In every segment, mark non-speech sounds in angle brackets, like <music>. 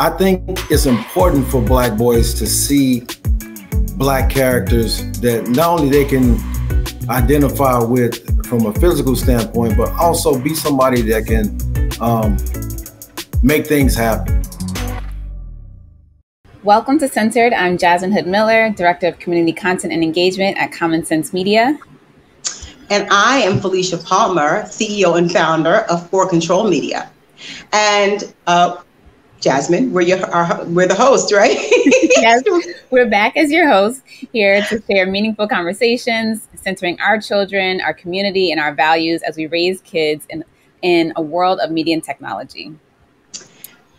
I think it's important for black boys to see black characters that not only they can identify with from a physical standpoint, but also be somebody that can um, make things happen. Welcome to Centered. I'm Jasmine Hood Miller, Director of Community Content and Engagement at Common Sense Media. And I am Felicia Palmer, CEO and founder of For Control Media. And uh, Jasmine, we're your our, we're the host, right? <laughs> yes, <laughs> we're back as your host here to share meaningful conversations centering our children, our community, and our values as we raise kids in in a world of media and technology.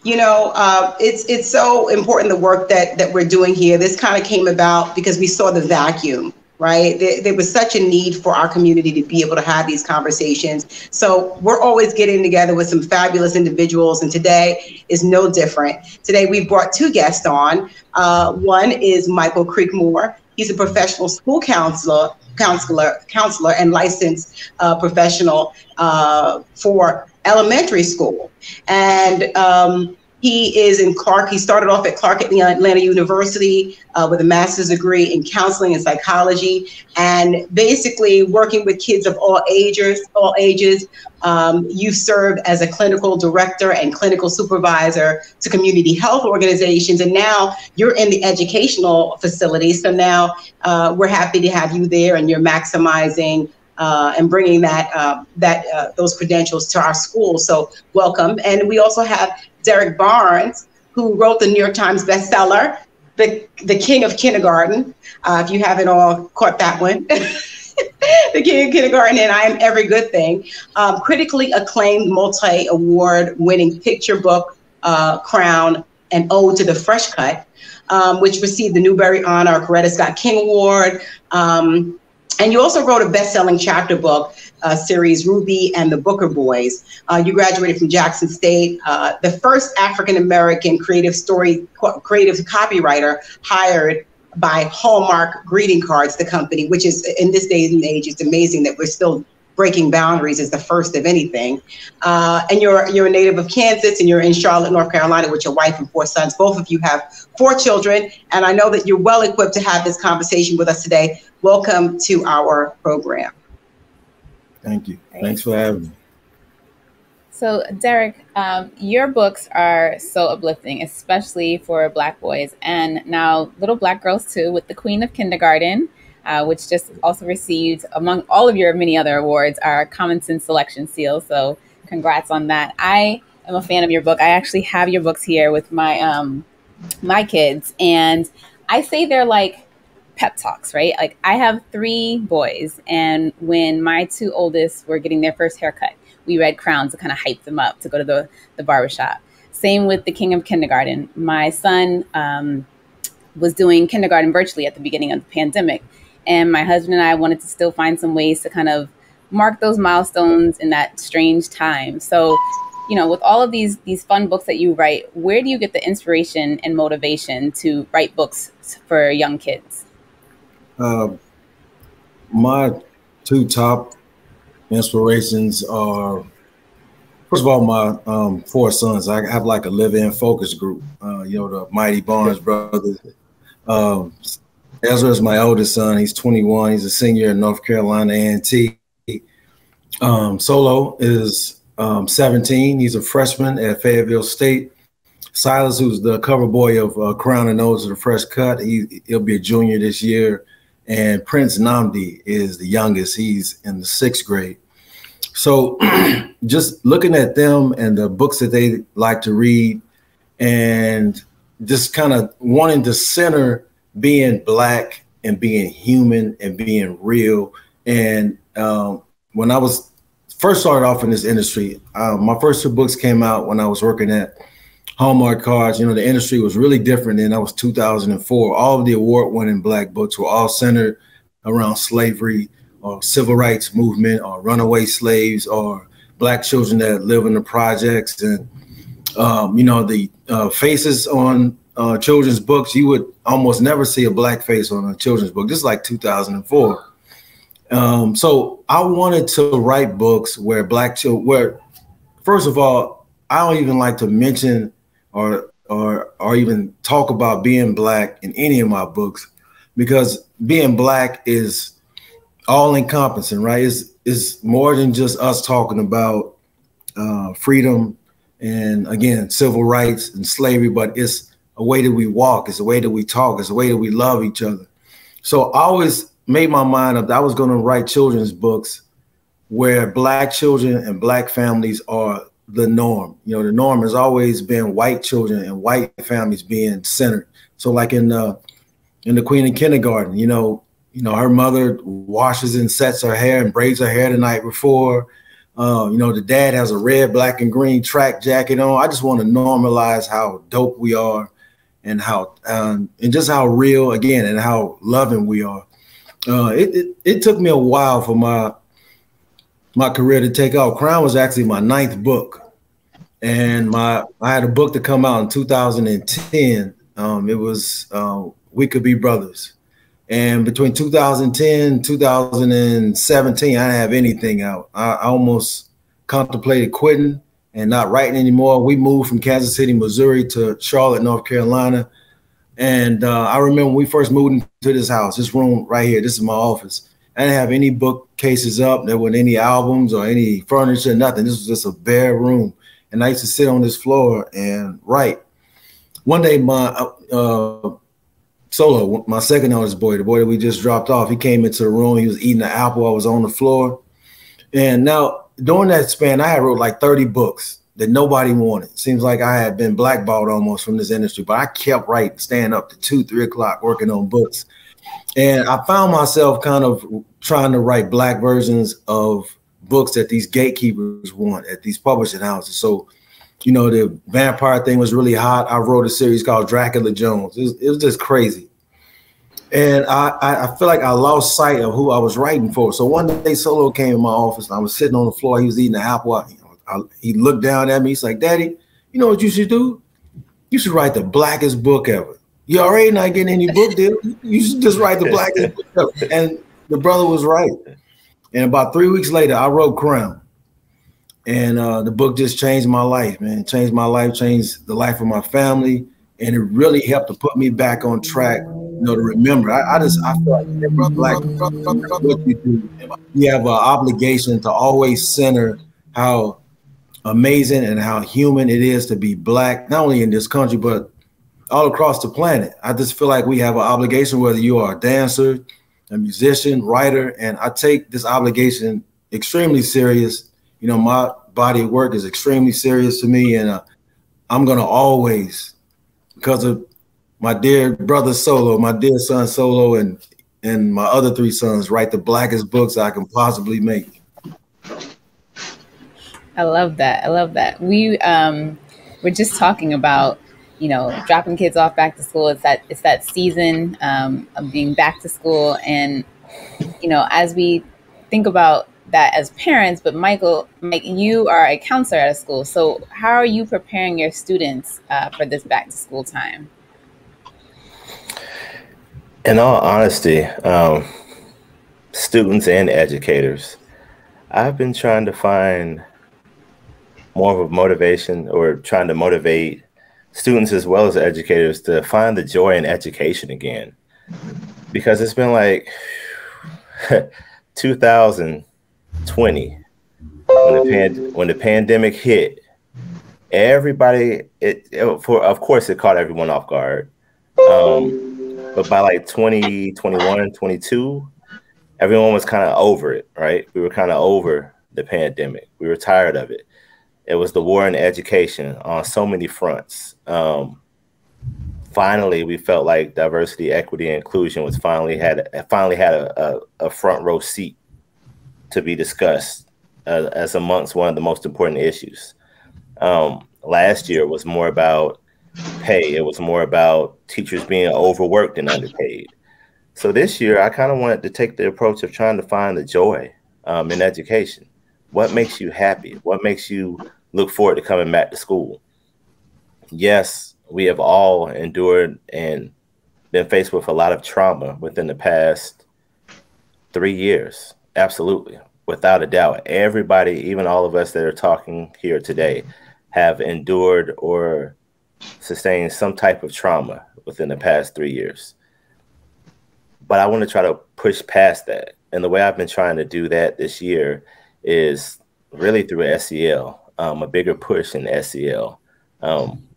You know, uh, it's it's so important the work that that we're doing here. This kind of came about because we saw the vacuum right? There, there, was such a need for our community to be able to have these conversations. So we're always getting together with some fabulous individuals, and today is no different. Today we've brought two guests on. Uh, one is Michael Creekmore. He's a professional school counselor, counselor, counselor, and licensed uh, professional uh, for elementary school. And um, he is in Clark. He started off at Clark at the Atlanta University uh, with a master's degree in counseling and psychology, and basically working with kids of all ages. All ages. Um, you served as a clinical director and clinical supervisor to community health organizations, and now you're in the educational facility. So now uh, we're happy to have you there, and you're maximizing uh, and bringing that uh, that uh, those credentials to our school. So welcome. And we also have Derrick Barnes, who wrote the New York Times bestseller, The, the King of Kindergarten. Uh, if you haven't all caught that one. <laughs> the King of Kindergarten and I Am Every Good Thing. Um, critically acclaimed multi award winning picture book, uh, Crown, and Ode to the Fresh Cut, um, which received the Newbery Honor, Coretta Scott King Award. Um, and you also wrote a best-selling chapter book uh, series, Ruby and the Booker Boys. Uh, you graduated from Jackson State, uh, the first African-American creative story, creative copywriter hired by Hallmark Greeting Cards, the company, which is in this day and age, it's amazing that we're still breaking boundaries is the first of anything. Uh, and you're you're a native of Kansas, and you're in Charlotte, North Carolina, with your wife and four sons. Both of you have four children, and I know that you're well equipped to have this conversation with us today. Welcome to our program. Thank you. Thanks for having me. So, Derrick, um, your books are so uplifting, especially for Black boys and now little Black girls too, with The Queen of Kindergarten uh, which just also received, among all of your many other awards, our Common Sense Selection Seal. So, congrats on that. I am a fan of your book. I actually have your books here with my um, my kids, and I say they're like pep talks, right? Like I have three boys, and when my two oldest were getting their first haircut, we read Crowns to kind of hype them up to go to the the barbershop. Same with the King of Kindergarten. My son um, was doing kindergarten virtually at the beginning of the pandemic, and my husband and I wanted to still find some ways to kind of mark those milestones in that strange time. So, you know, with all of these these fun books that you write, where do you get the inspiration and motivation to write books for young kids? Uh, my two top inspirations are first of all my um, four sons. I have like a live-in focus group. Uh, you know, the Mighty Barnes brothers. Um, Ezra is my oldest son. He's 21. He's a senior in North Carolina A&T. Um, Solo is um, 17. He's a freshman at Fayetteville State. Silas, who's the cover boy of uh, Crown an Ode to the Fresh Cut, he, he'll be a junior this year. And Prince Nnamdi is the youngest. He's in the sixth grade. So <clears throat> just looking at them and the books that they like to read and just kind of wanting to center being black and being human and being real. And um, when I was first started off in this industry, uh, my first two books came out when I was working at Hallmark Cards. You know, the industry was really different then. That was 2004. All of the award-winning black books were all centered around slavery or civil rights movement or runaway slaves or black children that live in the projects and um, you know the uh, faces on uh, children's books, you would almost never see a black face on a children's book. This is like 2004. Um, so I wanted to write books where black children, where first of all, I don't even like to mention or or or even talk about being black in any of my books because being black is all encompassing, right? It's, it's more than just us talking about uh, freedom and again, civil rights and slavery, but it's a way that we walk, it's a way that we talk, it's a way that we love each other. So I always made my mind up that I was going to write children's books where black children and black families are the norm. You know, the norm has always been white children and white families being centered. So like in the in the Queen of Kindergarten, you know, you know, her mother washes and sets her hair and braids her hair the night before. Uh, you know, the dad has a red, black, and green track jacket on. I just want to normalize how dope we are and how um, and just how real again and how loving we are. Uh, it, it, it took me a while for my my career to take off. Crown was actually my ninth book, and my I had a book to come out in 2010. Um, it was uh, We Could Be Brothers, and between 2010 2017, I didn't have anything out. I, I almost contemplated quitting and not writing anymore. We moved from Kansas City, Missouri to Charlotte, North Carolina. And uh, I remember when we first moved into this house, this room right here, this is my office. I didn't have any bookcases up. There weren't any albums or any furniture, nothing. This was just a bare room. And I used to sit on this floor and write. One day, my uh, solo, my second oldest boy, the boy that we just dropped off, he came into the room. He was eating an apple. I was on the floor. And now during that span, I had wrote like 30 books that nobody wanted. Seems like I had been blackballed almost from this industry, but I kept writing, staying up to two, three o'clock working on books. And I found myself kind of trying to write black versions of books that these gatekeepers want at these publishing houses. So, you know, the vampire thing was really hot. I wrote a series called Dracula Jones. It was, it was just crazy. And I, I feel like I lost sight of who I was writing for. So one day Solo came in my office and I was sitting on the floor. He was eating an apple. I, I, he looked down at me. He's like, Daddy, you know what you should do? You should write the blackest book ever. You already not getting any book deal. You should just write the blackest book ever. And the brother was right. And about three weeks later, I wrote Crown. And uh, the book just changed my life, man. Changed my life, changed the life of my family. And it really helped to put me back on track you know, to remember. I, I just I feel like black what you do. You have an obligation to always center how amazing and how human it is to be black, not only in this country but all across the planet. I just feel like we have an obligation, whether you are a dancer, a musician, writer, and I take this obligation extremely serious. You know, my body of work is extremely serious to me, and uh, I'm gonna always, because of my dear brother Solo, my dear son Solo, and and my other three sons write the blackest books I can possibly make. I love that. I love that. We um we're just talking about you know dropping kids off back to school. It's that it's that season um, of being back to school, and you know as we think about that as parents, but Michael, Mike, you are a counselor at a school. So how are you preparing your students uh, for this back to school time? In all honesty, um, students and educators, I've been trying to find more of a motivation or trying to motivate students as well as educators to find the joy in education again. Because it's been like <laughs> 2020 when the, pand- when the pandemic hit, everybody, it, it, for of course, it caught everyone off guard. Um, but by like 20, 21, 22, everyone was kind of over it, right? We were kind of over the pandemic. We were tired of it. It was the war in education on so many fronts. Um, finally, we felt like diversity, equity, and inclusion was finally had finally had a, a, a front row seat to be discussed uh, as amongst one of the most important issues. Um, last year was more about pay. It was more about teachers being overworked and underpaid. So this year, I kind of wanted to take the approach of trying to find the joy um, in education. What makes you happy? What makes you look forward to coming back to school? Yes, we have all endured and been faced with a lot of trauma within the past three years. Absolutely, without a doubt. Everybody, even all of us that are talking here today, have endured or sustained some type of trauma within the past three years. But I want to try to push past that. And the way I've been trying to do that this year is really through SEL, um, a bigger push in SEL. Um,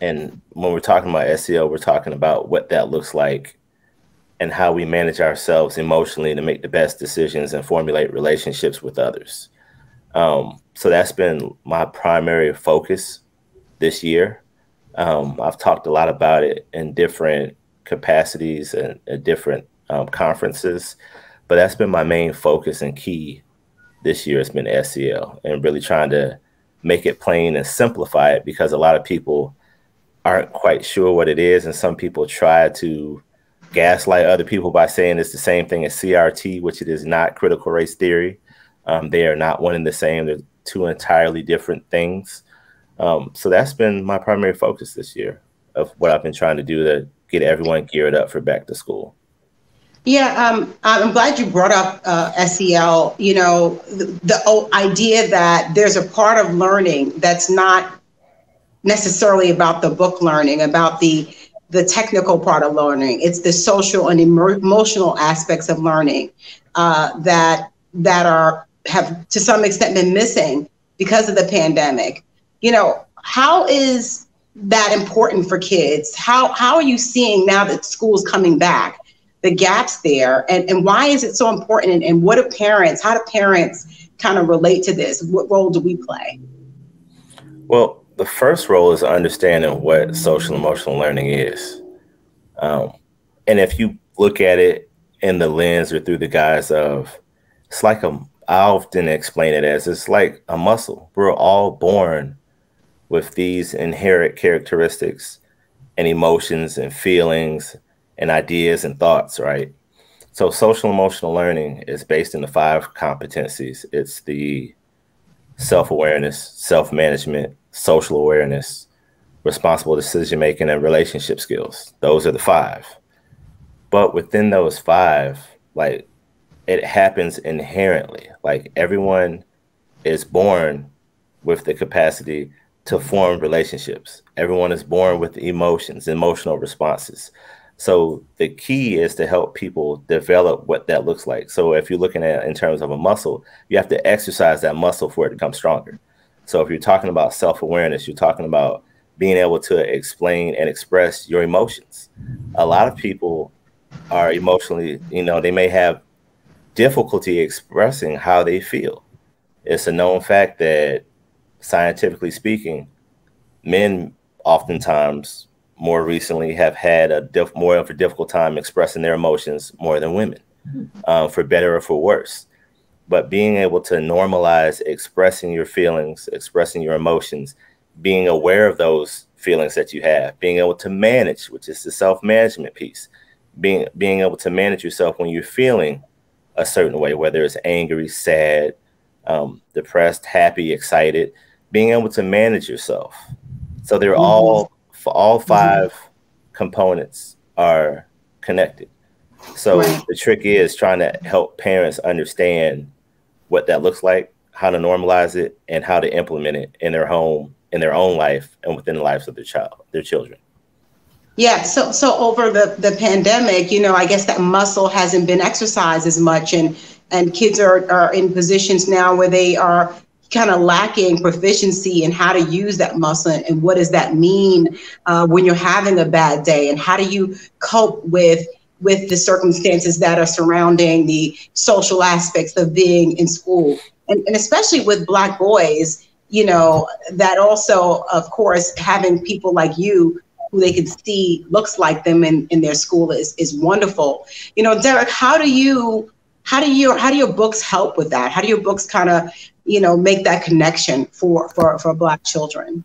and when we're talking about SEL, we're talking about what that looks like and how we manage ourselves emotionally to make the best decisions and formulate relationships with others. Um, so that's been my primary focus this year. Um, I've talked a lot about it in different capacities and, and different um, conferences, but that's been my main focus and key this year has been SEL and really trying to make it plain and simplify it because a lot of people aren't quite sure what it is. And some people try to gaslight other people by saying it's the same thing as CRT, which it is not critical race theory. Um, they are not one and the same. They're two entirely different things. Um, so that's been my primary focus this year of what I've been trying to do to get everyone geared up for back to school. Yeah, um, I'm glad you brought up uh, SEL. You know, the, the idea that there's a part of learning that's not necessarily about the book learning, about the the technical part of learning. It's the social and emotional aspects of learning uh, that that are have to some extent been missing because of the pandemic. You know, how is that important for kids? How how are you seeing now that school's coming back? the gaps there? And, and why is it so important? And, and what do parents how do parents kind of relate to this? What role do we play? Well the first role is understanding what social emotional learning is. Um, and if you look at it in the lens or through the guise of it's like a i often explain it as it's like a muscle. We're all born with these inherent characteristics and emotions and feelings and ideas and thoughts, right? So social emotional learning is based in the five competencies. It's the self-awareness, self-management, social awareness, responsible decision making, and relationship skills. Those are the five. But within those five, like it happens inherently. Like everyone is born with the capacity to form relationships. Everyone is born with emotions, emotional responses. So the key is to help people develop what that looks like. So if you're looking at in terms of a muscle, you have to exercise that muscle for it to become stronger. So if you're talking about self-awareness, you're talking about being able to explain and express your emotions. A lot of people are emotionally, you know, they may have difficulty expressing how they feel. It's a known fact that scientifically speaking, men oftentimes more recently have had a diff- more of a difficult time expressing their emotions more than women, uh, for better or for worse. But being able to normalize expressing your feelings, expressing your emotions, being aware of those feelings that you have, being able to manage, which is the self-management piece, being being able to manage yourself when you're feeling a certain way, whether it's angry, sad, um, depressed, happy, excited, being able to manage yourself. So they're mm-hmm. all for all mm-hmm. 5 mm-hmm. components are connected. So right. the trick is trying to help parents understand what that looks like, how to normalize it, and how to implement it in their home, in their own life, and within the lives of their child, their children. Yeah, so so over the the pandemic, you know, I guess that muscle hasn't been exercised as much, and and kids are are in positions now where they are kind of lacking proficiency in how to use that muscle and what does that mean uh, when you're having a bad day and how do you cope with with the circumstances that are surrounding the social aspects of being in school. And, and especially with black boys you know that also of course having people like you who they can see looks like them in, in their school is, is wonderful. You know derrick how do you how do you how do your books help with that? How do your books kind of you know make that connection for for for black children.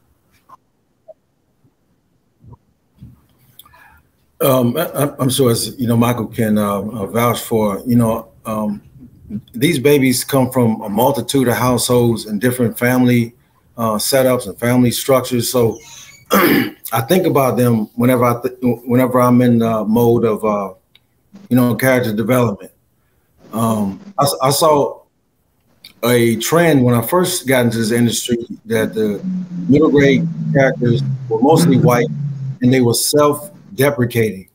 Um, I, am sure as you know michael can uh, uh, vouch for you know um, these babies come from a multitude of households and different family uh, setups and family structures. So <clears throat> i think about them whenever i whenever i'm in the mode of uh, you know character development. Um, I, I saw a trend when I first got into this industry that the middle grade characters were mostly white and they were self-deprecating.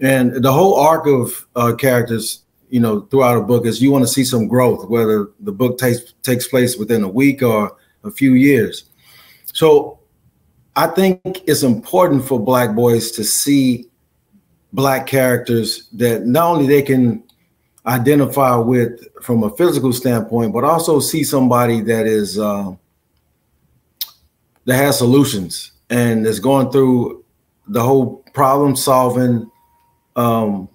And the whole arc of uh, characters, you know, throughout a book is you want to see some growth, whether the book takes takes place within a week or a few years. So I think it's important for black boys to see black characters that not only they can identify with from a physical standpoint, but also see somebody that is uh, that has solutions and is going through the whole problem solving, um,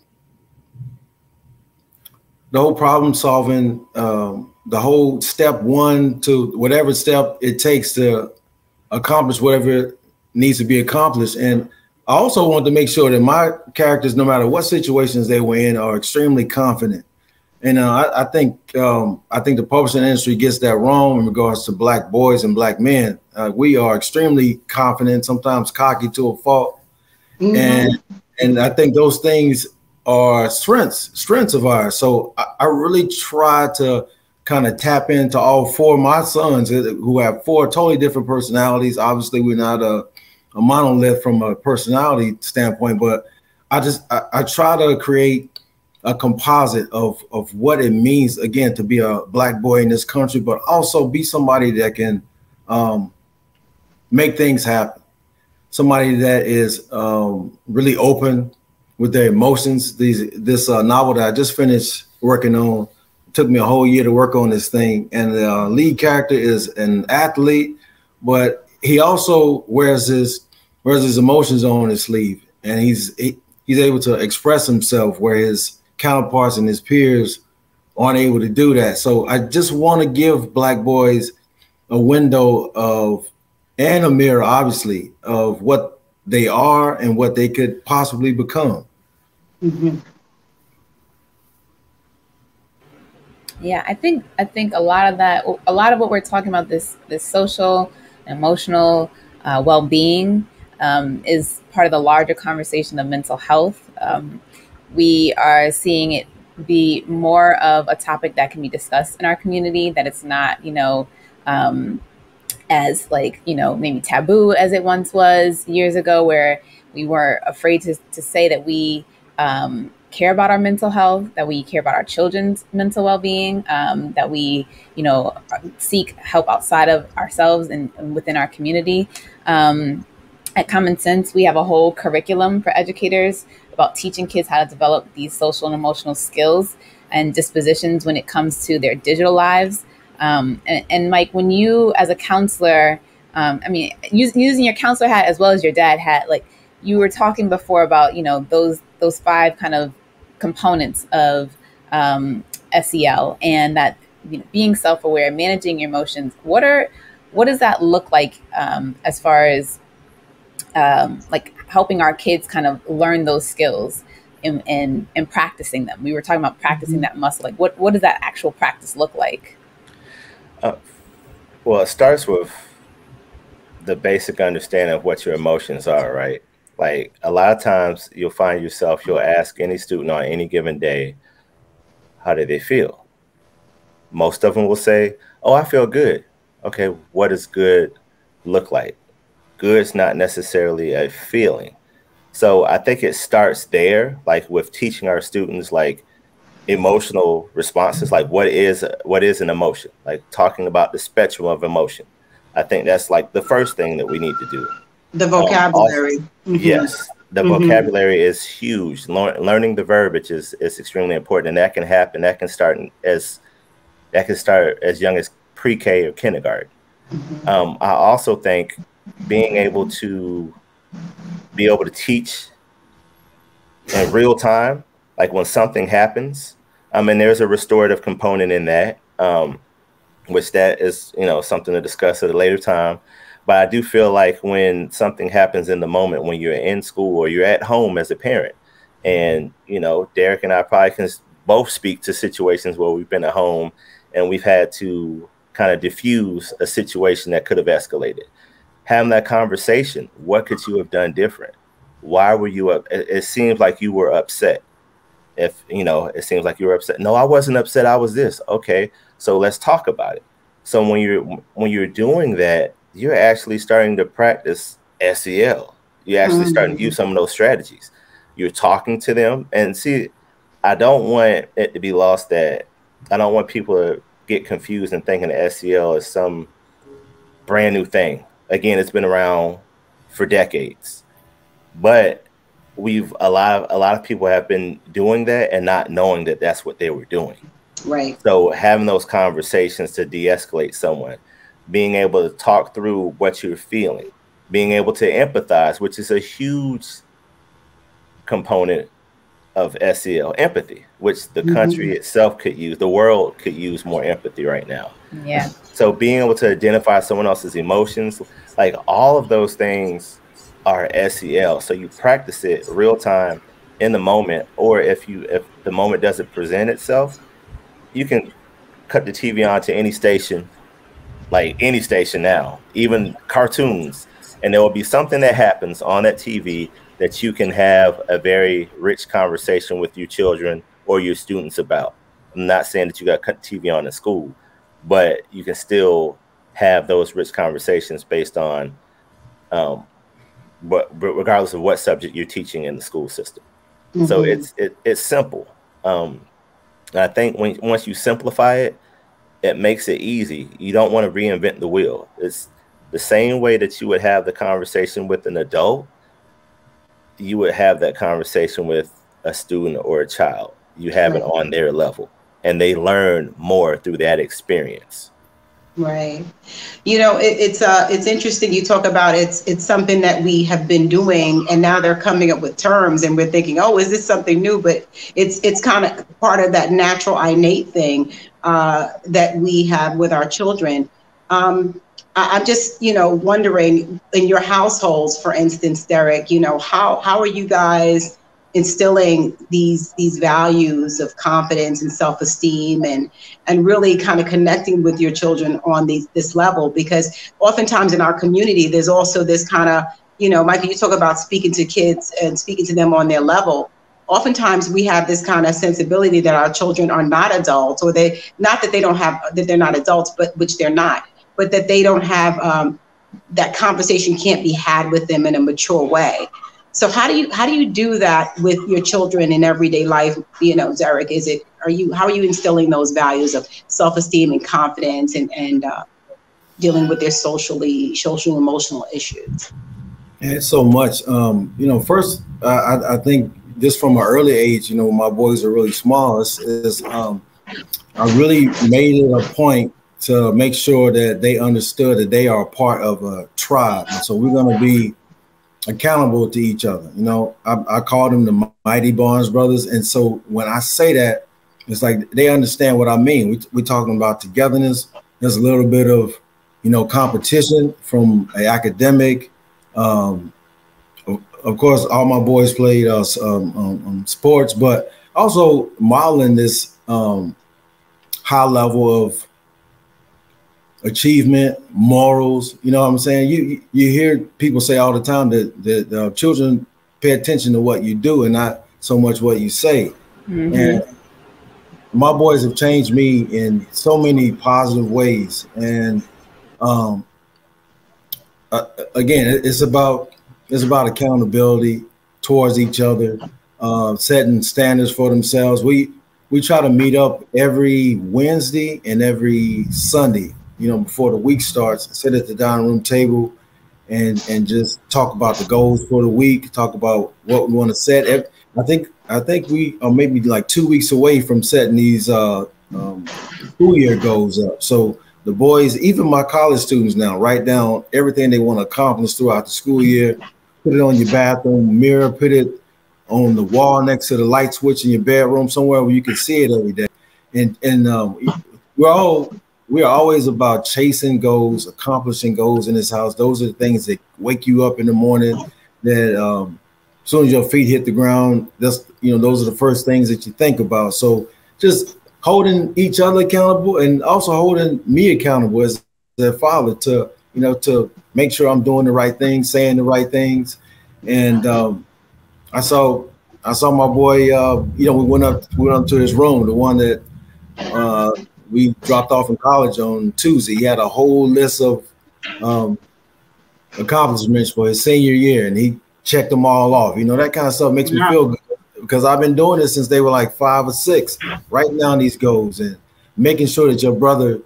the whole problem solving, um, the whole step one to whatever step it takes to accomplish whatever needs to be accomplished. And I also want to make sure that my characters, no matter what situations they were in, are extremely confident. And uh, I, I, think um, I think the publishing industry gets that wrong in regards to black boys and black men. Uh, we are extremely confident, sometimes cocky to a fault, mm-hmm. and and I think those things are strengths strengths of ours. So I, I really try to kind of tap into all four of my sons who have four totally different personalities. Obviously, we're not a, a monolith from a personality standpoint, but I just I, I, try to create a composite of of what it means again to be a black boy in this country, but also be somebody that can um, make things happen. Somebody that is um, really open with their emotions. These this uh, novel that I just finished working on took me a whole year to work on this thing. And the uh, lead character is an athlete, but he also wears his wears his emotions are on his sleeve, and he's he, he's able to express himself where his counterparts and his peers aren't able to do that. So I just want to give black boys a window of and a mirror, obviously, of what they are and what they could possibly become. Mm-hmm. Yeah, I think I think a lot of that, a lot of what we're talking about this this social, emotional uh, well being um, is part of the larger conversation of mental health. Um, we are seeing it be more of a topic that can be discussed in our community. That it's not, you know. Um, as like you know maybe taboo as it once was years ago where we were afraid to, to say that we um, care about our mental health, that we care about our children's mental well-being, um, that we, you know, seek help outside of ourselves and, and within our community. Um, at Common Sense, we have a whole curriculum for educators about teaching kids how to develop these social and emotional skills and dispositions when it comes to their digital lives. Um, and, and, Mike, when you, as a counselor, um, I mean, use, using your counselor hat as well as your dad hat, like you were talking before about, you know, those those five kind of components of um, SEL and that you know, being self-aware, managing your emotions. What are what does that look like um, as far as um, like helping our kids kind of learn those skills and, and, and practicing them? We were talking about practicing mm-hmm. that muscle. Like what what does that actual practice look like? Uh, well, it starts with the basic understanding of what your emotions are, right? like a lot of times you'll find yourself you'll ask any student on any given day how do they feel most of them will say oh i feel good okay what does good look like good's not necessarily a feeling so i think it starts there like with teaching our students like emotional responses like what is what is an emotion like talking about the spectrum of emotion i think that's like the first thing that we need to do the vocabulary. Um, mm-hmm. Yes, the mm-hmm. vocabulary is huge. learning the verbiage is, is extremely important, and that can happen. That can start as that can start as young as pre-K or kindergarten. Mm-hmm. Um, I also think being able to be able to teach in real time, like when something happens. I mean, there's a restorative component in that, um, which that is you know something to discuss at a later time. But I do feel like when something happens in the moment, when you're in school or you're at home as a parent, and you know, Derrick and I probably can both speak to situations where we've been at home and we've had to kind of diffuse a situation that could have escalated. Having that conversation, what could you have done different? Why were you up? It, it seems like you were upset. if you know it seems like you were upset no i wasn't upset i was this okay so let's talk about it so when you're when you're doing that you're actually starting to practice sel you're actually mm-hmm. starting to use some of those strategies you're talking to them and see i don't want it to be lost that i don't want people to get confused and thinking that sel is some brand new thing again it's been around for decades but we've a lot of a lot of people have been doing that and not knowing that that's what they were doing. Right. So having those conversations to de-escalate someone, being able to talk through what you're feeling, being able to empathize, which is a huge component of SEL, empathy, which the mm-hmm. country itself could use, the world could use more empathy right now. Yeah. So being able to identify someone else's emotions, like all of those things are SEL. So you practice it real time in the moment, or if you if the moment doesn't present itself, you can cut the TV on to any station, like any station now, even cartoons, and there will be something that happens on that TV that you can have a very rich conversation with your children or your students about. I'm not saying that you got to cut TV on in school, but you can still have those rich conversations based on um, but, regardless of what subject you're teaching in the school system. Mm-hmm. So it's it, it's simple. Um, I think when once you simplify it, it makes it easy. You don't want to reinvent the wheel. It's the same way that you would have the conversation with an adult. You would have that conversation with a student or a child. You have right. it on their level, and they learn more through that experience. Right. You know, it, it's uh, it's interesting. You talk about it's it's something that we have been doing, and now they're coming up with terms, and we're thinking, oh, is this something new? But it's it's kind of part of that natural innate thing uh, that we have with our children. Um, I'm just you know wondering in your households, for instance, Derrick, you know how how are you guys instilling these these values of confidence and self-esteem and and really kind of connecting with your children on these this level? Because oftentimes in our community there's also this kind of you know michael you talk about speaking to kids and speaking to them on their level. Oftentimes we have this kind of sensibility that our children are not adults or they not that they don't have that they're not adults but which they're not but that they don't have um, that conversation can't be had with them in a mature way so how do you how do you do that with your children in everyday life? You know, Derrick, is it are you how are you instilling those values of self esteem and confidence and and uh, dealing with their socially social emotional issues? And so much. Um, you know, first I, I think just from an early age, you know, my boys are really small. Is, is um, I really made it a point to make sure that they understood that they are part of a tribe. And so we're going to be accountable to each other. You know, I, I call them the mighty Barnes brothers. And so when I say that, it's like they understand what I mean. We, we're talking about togetherness. There's a little bit of, you know, competition from an academic. Um, of, course, all my boys played uh, um, um, um, sports, but also modeling this um, high level of achievement, morals. You know what I'm saying? You you hear people say all the time that that uh, children pay attention to what you do and not so much what you say. Mm-hmm. And my boys have changed me in so many positive ways. And um, uh, again, it's about it's about accountability towards each other, uh, setting standards for themselves. We we try to meet up every Wednesday and every Sunday you know, before the week starts, sit at the dining room table and and just talk about the goals for the week, talk about what we want to set. I think I think we are maybe like two weeks away from setting these uh, um, school year goals up. So the boys, even my college students now, write down everything they want to accomplish throughout the school year. Put it on your bathroom mirror. Put it on the wall next to the light switch in your bedroom, somewhere where you can see it every day. And and um, we're all we're always about chasing goals, accomplishing goals in this house. Those are the things that wake you up in the morning. That um, as soon as your feet hit the ground, that's you know those are the first things that you think about. So just holding each other accountable and also holding me accountable as their father to you know to make sure I'm doing the right things, saying the right things, and um, I saw I saw my boy. Uh, you know, we went up we went up to his room, the one that uh, we dropped off in college on Tuesday. He had a whole list of um, accomplishments for his senior year, and he checked them all off. You know, that kind of stuff makes me feel good because I've been doing this since they were like five or six, writing down these goals and making sure that your brother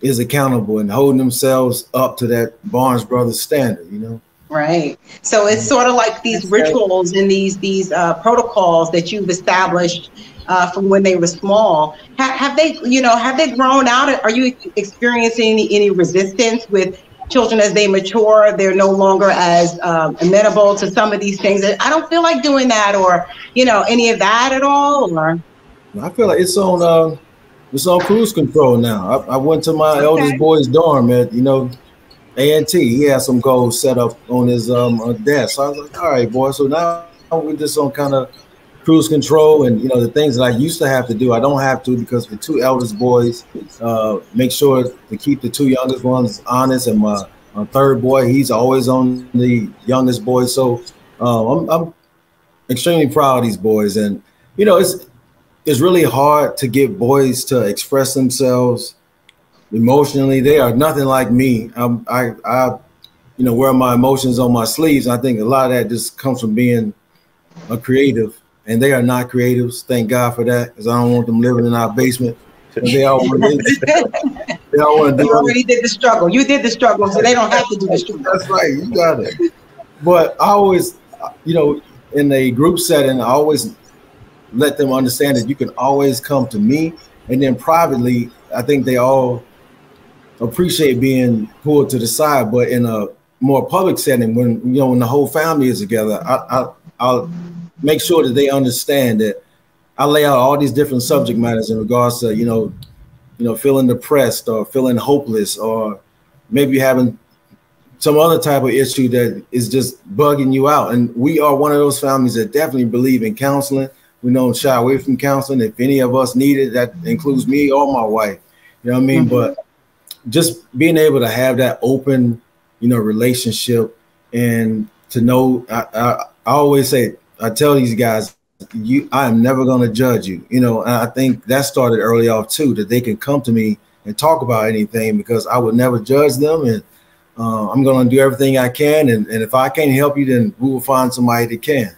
is accountable and holding themselves up to that Barnes Brothers standard, you know? Right. So it's sort of like these rituals and these these uh, protocols that you've established uh, from when they were small. Ha- have they, you know, have they grown out? Are you experiencing any, any resistance with children as they mature? They're no longer as um, amenable to some of these things. I don't feel like doing that, or you know, any of that at all. Or I feel like it's on. Uh, it's on cruise control now. I, I went to my okay. eldest boy's dorm at you know A&T. He had some goals set up on his um uh, desk. So I was like, all right, boy. So now we're just on kind of cruise control and you know the things that I used to have to do, I don't have to because the two eldest boys uh, make sure to keep the two youngest ones honest, and my, my third boy, he's always on the youngest boy. So uh, I'm, I'm extremely proud of these boys, and you know it's it's really hard to get boys to express themselves emotionally. They are nothing like me. I'm, I I you know wear my emotions on my sleeves. I think a lot of that just comes from being a creative and they are not creatives. Thank God for that, because I don't want them living in our basement. They all want to. <laughs> They all want to do. You already did the struggle. You did the struggle, so they don't have to do the struggle. That's right. You got it. But I always, you know, in a group setting, I always let them understand that you can always come to me, and then privately, I think they all appreciate being pulled to the side. But in a more public setting, when you know when the whole family is together, I, I I'll make sure that they understand that I lay out all these different subject matters in regards to you know, you know, feeling depressed or feeling hopeless or maybe having some other type of issue that is just bugging you out. And we are one of those families that definitely believe in counseling. We don't shy away from counseling. If any of us need it, that includes me or my wife. You know what I mean? Mm-hmm. But just being able to have that open, you know, relationship and to know, I, I, I always say I tell these guys, you, I am never going to judge you. You know, I think that started early off too, that they can come to me and talk about anything because I would never judge them, and uh, I'm going to do everything I can. And, and if I can't help you, then we will find somebody that can.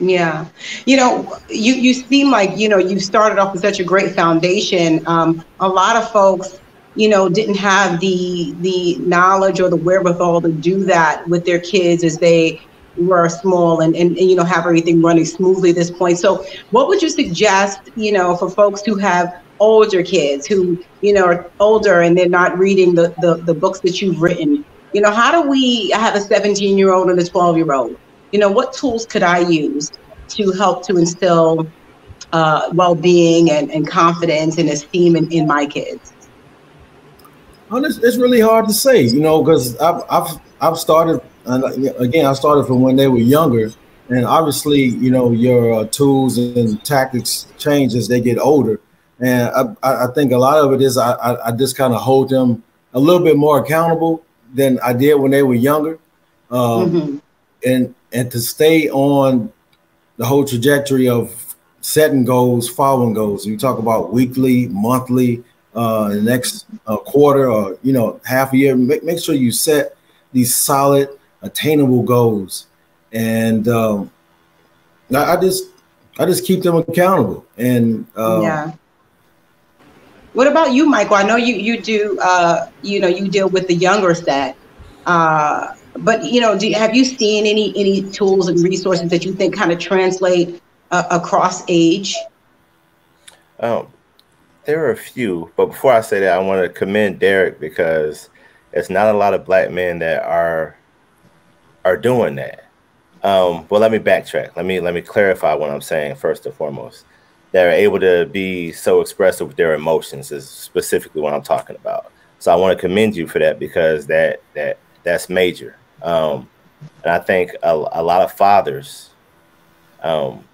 Yeah, you know, you you seem like you know you started off with such a great foundation. Um, a lot of folks, you know, didn't have the the knowledge or the wherewithal to do that with their kids as they were small and, and, and, you know have everything running smoothly at this point. So what would you suggest you know for folks who have older kids who you know are older and they're not reading the the, the books that you've written? You know how do we i have a 17 year old and a 12 year old you know what tools could i use to help to instill uh, well-being and, and confidence and esteem in, in my kids it's, it's really hard to say you know because I've, I've i've started and again, I started from when they were younger, and obviously, you know, your uh, tools and tactics change as they get older. And I, I think a lot of it is I, I just kind of hold them a little bit more accountable than I did when they were younger, um, mm-hmm. and and to stay on the whole trajectory of setting goals, following goals. You talk about weekly, monthly, uh, the next uh, quarter, or you know, half a year. Make, make sure you set these solid attainable goals, and um, I, I just I just keep them accountable. And uh, yeah. What about you, Michael? I know you you do uh, you know you deal with the younger set, uh, but you know, do, have you seen any any tools and resources that you think kind of translate uh, across age? Um, there are a few, but before I say that, I want to commend Derrick because it's not a lot of black men that are are doing that. Um, well, let me backtrack. Let me let me clarify what I'm saying first and foremost. They're able to be so expressive with their emotions is specifically what I'm talking about. So I want to commend you for that because that that that's major. Um, and I think a, a lot of fathers um,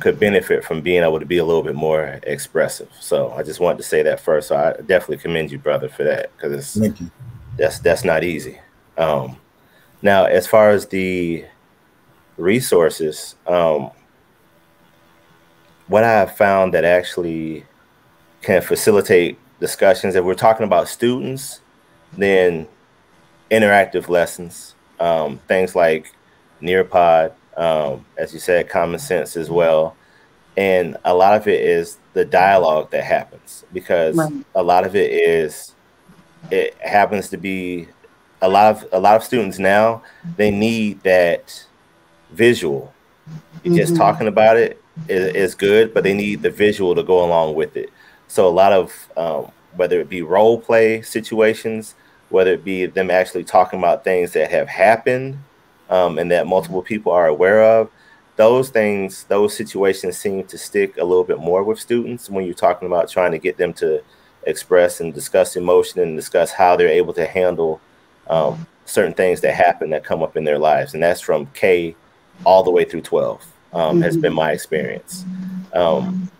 could benefit from being able to be a little bit more expressive. So I just wanted to say that first. So I definitely commend you, brother, for that because it's that's that's not easy. Um, now, as far as the resources, um, what I have found that actually can facilitate discussions, if we're talking about students, then interactive lessons, um, things like Nearpod, um, as you said, common sense as well. And a lot of it is the dialogue that happens because right. a lot of it is it happens to be a lot of a lot of students now they need that visual. Mm-hmm. Just talking about it is, is, good, but they need the visual to go along with it. So a lot of um, whether it be role play situations, whether it be them actually talking about things that have happened um, and that multiple people are aware of, those things, those situations seem to stick a little bit more with students when you're talking about trying to get them to express and discuss emotion and discuss how they're able to handle um, certain things that happen that come up in their lives. And that's from K all the way through 12 um, mm-hmm. has been my experience. Um,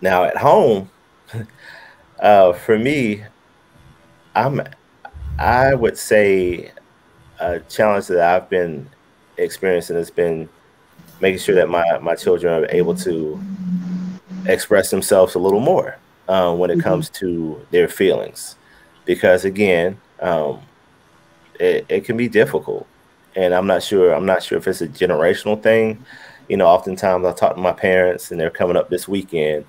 now at home, <laughs> uh, for me, I'm, I would say a challenge that I've been experiencing has been making sure that my, my children are able to express themselves a little more uh, when it mm-hmm. comes to their feelings. Because again, um, it, it can be difficult. And I'm not sure, I'm not sure if it's a generational thing. You know, oftentimes I talk to my parents and they're coming up this weekend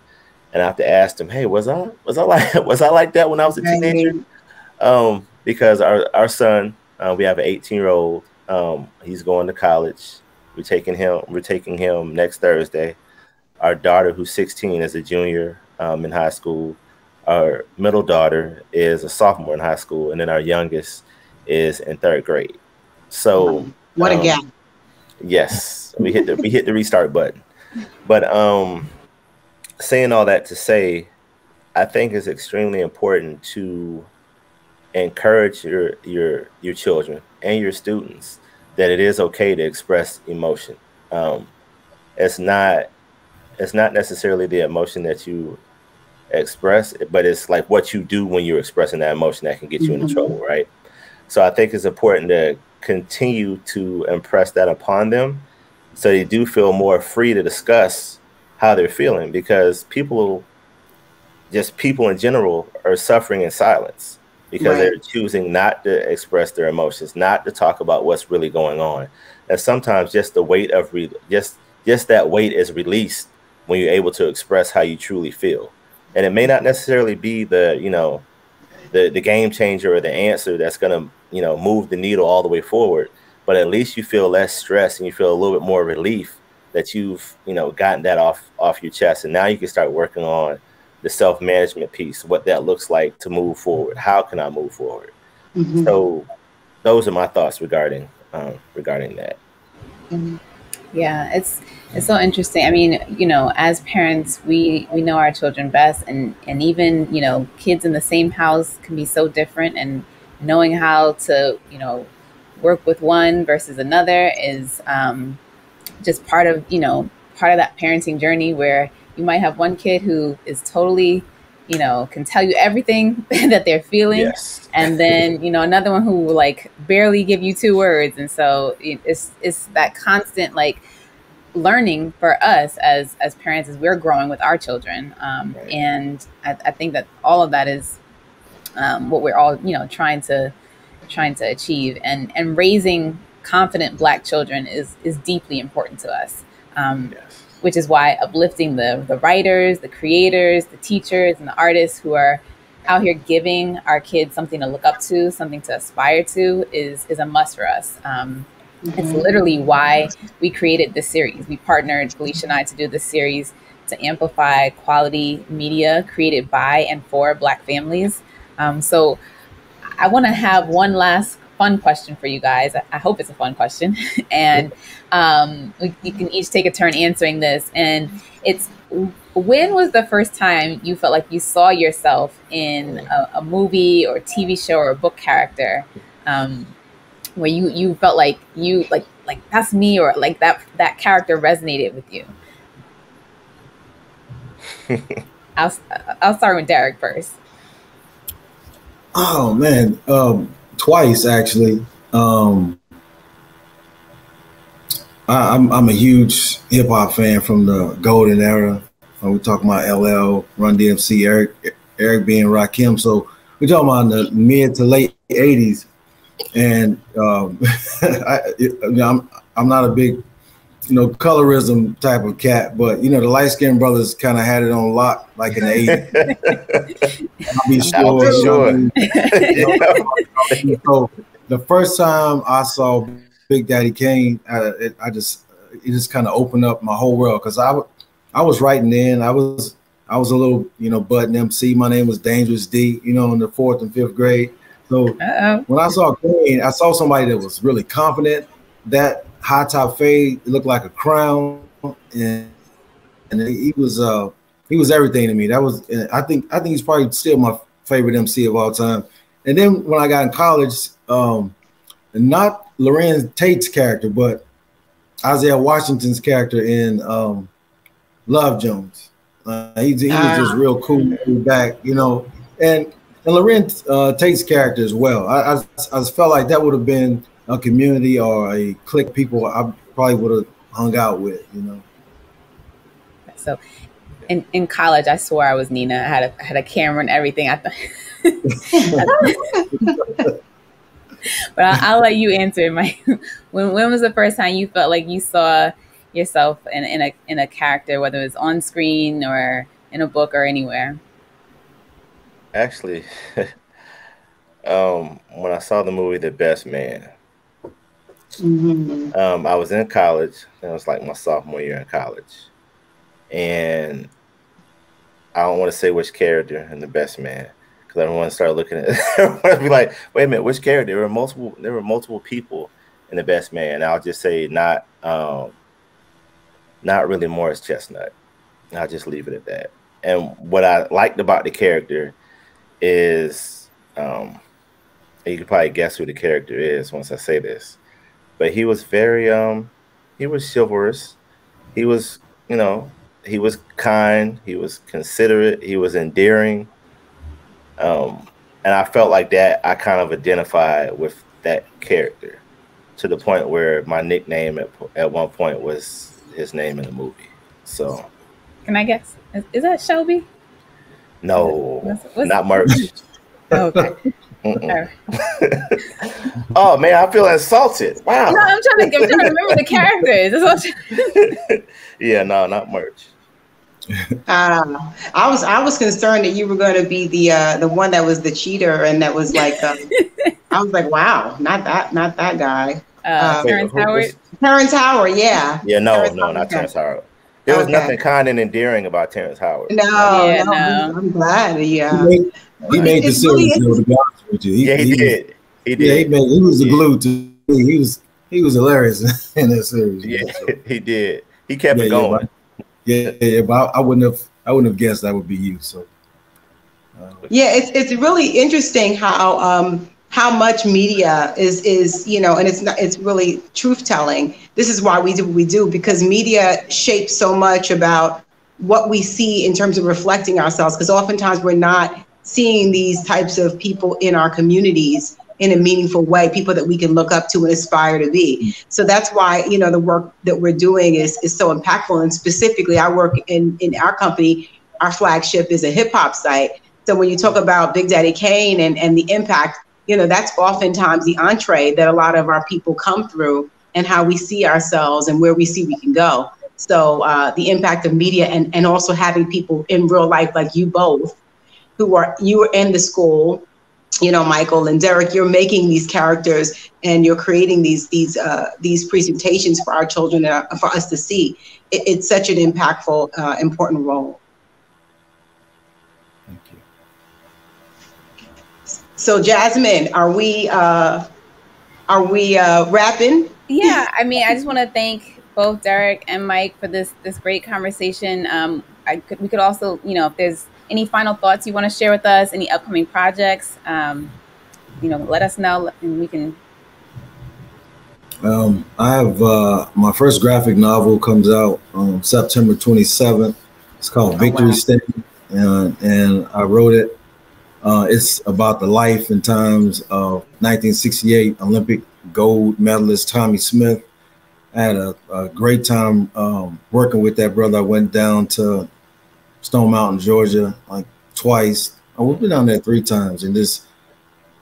and I have to ask them, Hey, was I, was I like, <laughs> was I like that when I was a teenager? Um, because our, our son, uh, we have an 18 year old, um, he's going to college. We're taking him, we're taking him next Thursday. Our daughter, who's 16, is a junior um, in high school. Our middle daughter is a sophomore in high school, and then our youngest is in third grade. So what um, a gap! Yes, we hit the we hit the restart button. But um, saying all that to say, I think it's extremely important to encourage your your your children and your students that it is okay to express emotion. Um, it's not it's not necessarily the emotion that you express, but it's like what you do when you're expressing that emotion that can get you mm-hmm. into trouble, right? So I think it's important to continue to impress that upon them so they do feel more free to discuss how they're feeling because people just people in general are suffering in silence because right. they're choosing not to express their emotions, not to talk about what's really going on. And sometimes just the weight of re- just just that weight is released when you're able to express how you truly feel. And it may not necessarily be the, you know, the the game changer or the answer that's going to you know move the needle all the way forward but at least you feel less stress and you feel a little bit more relief that you've you know gotten that off off your chest and now you can start working on the self-management piece what that looks like to move forward how can i move forward mm-hmm. so those are my thoughts regarding um, regarding that mm-hmm. yeah it's it's so interesting. I mean, you know, as parents, we we know our children best, and and even you know, kids in the same house can be so different, and knowing how to you know work with one versus another is um, just part of you know part of that parenting journey where you might have one kid who is totally you know can tell you everything <laughs> that they're feeling yes. and then you know another one who will like barely give you two words and so it's it's that constant like learning for us as as parents as we're growing with our children um, right. and I, I, think that all of that is um, what we're all you know trying to trying to achieve and and raising confident black children is is deeply important to us um, yes. Which is why uplifting the the writers the creators the teachers and the artists who are out here giving our kids something to look up to something to aspire to is is a must for us um, Mm-hmm. It's literally why we created this series. We partnered, Felicia and I, to do this series to amplify quality media created by and for Black families. Um, so I want to have one last fun question for you guys. I hope it's a fun question. <laughs> and um, we, you can each take a turn answering this. And it's when was the first time you felt like you saw yourself in a, a movie or TV show or a book character? Um, where you you felt like you like like that's me or like that that character resonated with you <laughs> I'll I'll start with Derrick first. Oh man, um, twice actually. Um, I, am I'm, I'm a huge hip hop fan from the golden era. Uh, we're talking about LL, Run DMC, Eric, Eric B. and Rakim. So we're talking about the mid to late '80s, and um, <laughs> I, know, I'm I'm not a big you know, colorism type of cat, but you know, the light skinned brothers kind of had it on lock, like in the 80s. <laughs> I'll be sure. I'll be sure. <laughs> so the first time I saw Big Daddy Kane, I, it, I just it just kind of opened up my whole world because I I was writing in, I was I was a little you know button MC. My name was Dangerous D, you know, in the fourth and fifth grade. So Uh-oh. when I saw Kane, I saw somebody that was really confident. That high top fade, it looked like a crown, and and he was uh he was everything to me. That was I think I think he's probably still my favorite MC of all time. And then when I got in college, um, not Larenz Tate's character, but Isaiah Washington's character in um, Love Jones. Uh, he, he was just ah. real cool back, you know, and and Larenz uh, Tate's character as well. I, I, I felt like that would have been a community or a clique people I probably would have hung out with, you know. So in, in college, I swore I was Nina. I had a I had a camera and everything. I thought, <laughs> but I'll, I'll, let you answer. My <laughs> when when was the first time you felt like you saw yourself in, in a in a character, whether it was on screen or in a book or anywhere? Actually, <laughs> um, when I saw the movie The Best Man, Mm-hmm. Um, I was in college. It was like my sophomore year in college, and I don't want to say which character in the best man because everyone started looking at. <laughs> everyone be like, "Wait a minute, which character?" There were multiple. There were multiple people in the best man. I'll just say not, um, not really Morris Chestnut. I'll just leave it at that. And what I liked about the character is, um, you can probably guess who the character is once I say this but he was very um he was chivalrous. He was, you know, he was kind, he was considerate, he was endearing. Um and I felt like that I kind of identified with that character to the point where my nickname at, at one point was his name in the movie. So, can I guess? Is, is that Shelby? No, what's, what's, not Murch. <laughs> oh, okay. <laughs> oh man, I feel insulted. Wow. No, I'm trying to, I'm trying to remember the <laughs> characters. <laughs> yeah, no, not much. Uh, I was I was concerned that you were going to be the uh, the one that was the cheater and that was like uh, I was like wow not that not that guy uh, um, Terrence Howard Terrence Howard yeah yeah no Terrence no Howard. not Terrence Howard there was okay. nothing kind and endearing about Terrence Howard no, yeah, no, no. I'm glad yeah he made the series. Really to be honest with you, he, yeah, he, he did. Was, he did. Yeah, he, made, he was the glue to. Me. He was he was hilarious <laughs> in that series. Yeah, so. <laughs> he did. He kept yeah, it going. Yeah, yeah, yeah, but I, I, wouldn't have. I wouldn't have guessed that would be you. So. Uh, yeah, it's it's really interesting how um how much media is is you know, and it's not it's really truth telling. This is why we do what we do because media shapes so much about what we see in terms of reflecting ourselves. Because oftentimes we're not seeing these types of people in our communities in a meaningful way, people that we can look up to and aspire to be. So that's why, you know, the work that we're doing is, is so impactful. And specifically, I work in, in our company, our flagship is a hip hop site. So when you talk about Big Daddy Kane and, and the impact, you know, that's oftentimes the entree that a lot of our people come through and how we see ourselves and where we see we can go. So uh, the impact of media and, and also having people in real life like you both who are you are in the school you know michael and derrick you're making these characters and you're creating these these uh, these presentations for our children uh, for us to see. It, it's such an impactful uh, important role. Thank you. So jasmine are we uh are we uh wrapping? Yeah i mean i just want to thank both derrick and mike for this this great conversation. Um i could we could also you know if there's any final thoughts you want to share with us? Any upcoming projects? Um, you know, let us know, and we can. Um, I have uh, my first graphic novel comes out on September 27th. It's called oh, Victory wow. Stand, and, and I wrote it. Uh, it's about the life and times of 1968 Olympic gold medalist Tommie Smith I had a, a great time um, working with that brother. I went down to Stone Mountain, Georgia, like twice. I have been down there three times, and just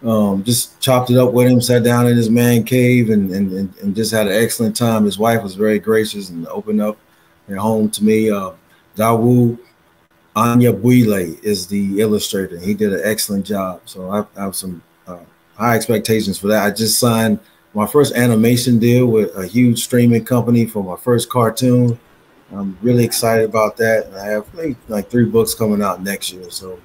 um, just chopped it up with him. Sat down in his man cave, and, and and just had an excellent time. His wife was very gracious and opened up their home to me. Uh, Dawud Anyabwile is the illustrator. He did an excellent job. So I, I have some uh, high expectations for that. I just signed my first animation deal with a huge streaming company for my first cartoon. I'm really excited about that. I have like, like three books coming out next year, so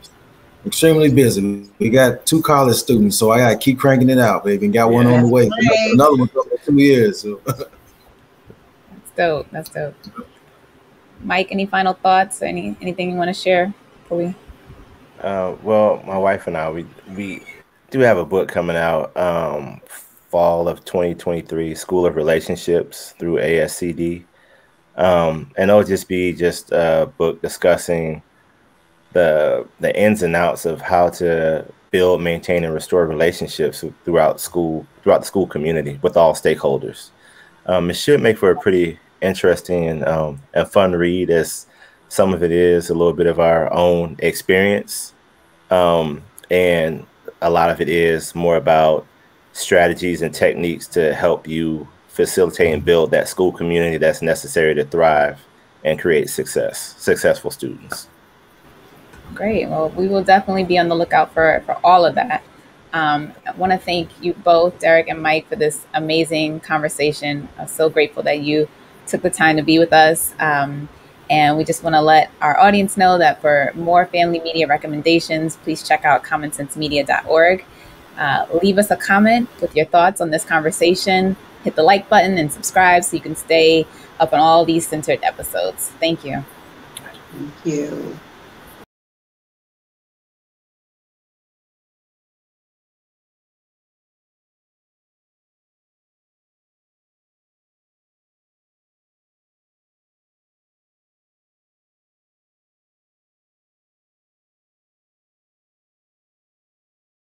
extremely busy. We got two college students, so I got to keep cranking it out, baby. And got one on the way. Right. Another one coming in two years. So. That's dope. That's dope. Mike, any final thoughts? Any anything you want to share before we? Uh, well, my wife and I, we we do have a book coming out um, fall of 2023, School of Relationships through ASCD. Um, and it'll just be just a book discussing the the ins and outs of how to build, maintain, and restore relationships throughout school, throughout the school community with all stakeholders. Um, it should make for a pretty interesting and um, and fun read, as some of it is a little bit of our own experience, um, and a lot of it is more about strategies and techniques to help you facilitate and build that school community that's necessary to thrive and create success, successful students. Great. Well, we will definitely be on the lookout for, for all of that. Um, I want to thank you both, Derrick and Mike, for this amazing conversation. I'm so grateful that you took the time to be with us. Um, and we just want to let our audience know that for more family media recommendations, please check out commonsensemedia.org. Uh, leave us a comment with your thoughts on this conversation. Hit the like button and subscribe so you can stay up on all these centered episodes. Thank you. Thank you.